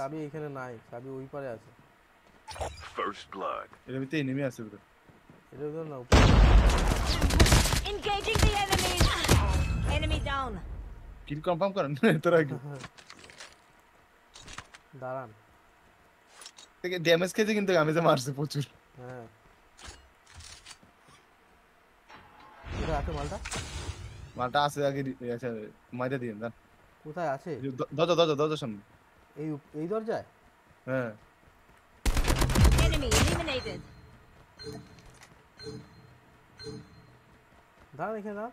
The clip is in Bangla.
চাবি এখানে নাই চাবি ওই পারে আছে। First blood. এর ভিতরে নেমে আছে পুরো এটা ধর না উপরে। The enemies. Enemy down. Kill confirm করেন তোর আগে। দাঁড়ান। থেকে ড্যামেজ খেয়েছে কিন্তু আমি যে মারছে প্রচুর। হ্যাঁ। কোথায় আছে মালটা? মালটা আছে আগে আচ্ছা মাইরা দিয়ে দেন। কোথায় আছে? দরজা দরজা দরজার সামনে। এই উপ- এই দরজায়? হ্যাঁ। Enemy eliminated. দাঁড়ান এখানে দাঁড়ান।